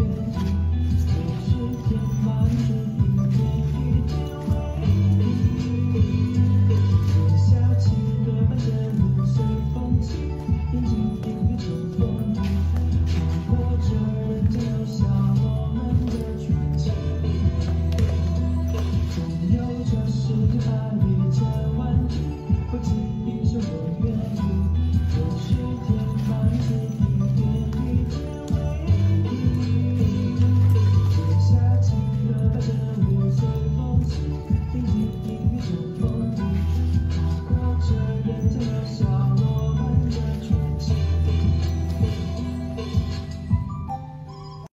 天地，何时填满？一叶一枝为你。我下，轻歌伴着舞，随风起，眼睛映着风起。穿过这人间，留下我们的传奇。总有这诗海。